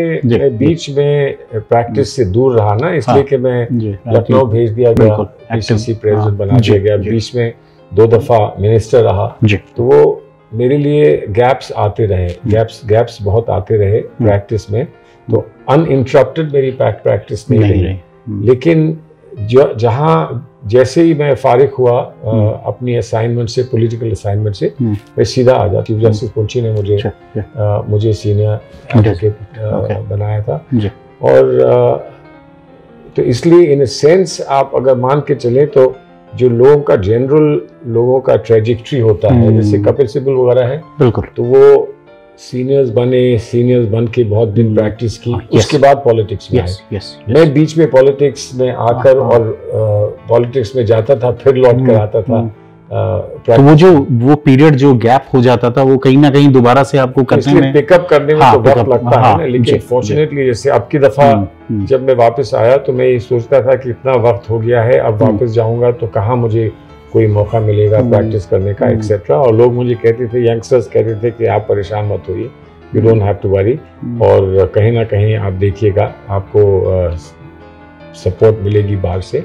मैं बीच में प्रैक्टिस से दूर रहा ना इसलिए हाँ, कि मैं लखनऊ भेज दिया गया पीसीसी प्रेसिडेंट हाँ, बना दिया गया बीच में दो दफ़ा मिनिस्टर रहा। तो वो मेरे लिए गैप्स आते रहे गैप्स गैप्स बहुत आते रहे प्रैक्टिस में। तो अनइंटरप्टेड मेरी प्रैक्टिस नहीं, रही। लेकिन जहाँ जैसे ही मैं फारिग हुआ अ, अपनी असाइनमेंट से पॉलिटिकल असाइनमेंट से हम्म। मैं सीधा आ जा चीफ जस्टिस पुंची ने मुझे अच्छा, जी, अ, मुझे सीनियर एडवोकेट बनाया था। और अ, तो इसलिए इन सेंस आप अगर मान के चले तो जो लोगों का जनरल लोगों का ट्रेजिक्ट्री होता है हम्म। जैसे कपिल सिब्बल वगैरह है बिल्कुल। तो वो सीनियर्स बने सीनियर्स बन के बहुत दिन हम्म। प्रैक्टिस की उसके बाद पॉलिटिक्स में आए। मैं बीच में पॉलिटिक्स में आकर हाँ। और पॉलिटिक्स में जाता था फिर लौट कर आता था तो वो जो वो पीरियड जो गैप हो जाता था वो कहीं ना कहीं दोबारा से आपको करने में पिकअप करने में हाँ, तो वक्त लगता हाँ, है ना लेकिन फॉर्चुनेटली जैसे आपकी दफ़ा हम्म, हम्म, जब मैं वापस आया तो मैं ये सोचता था कि इतना वक्त हो गया है अब हम्म। वापस जाऊँगा तो कहाँ मुझे कोई मौका मिलेगा हम्म। प्रैक्टिस करने का हम्म। एक्सेट्रा और लोग मुझे कहते थे यंगस्टर्स कहते थे कि आप परेशान मत होइए you hmm. Don't have to worry hmm, और कहीं ना कहीं आप देखिएगा आपको सपोर्ट मिलेगी बाहर से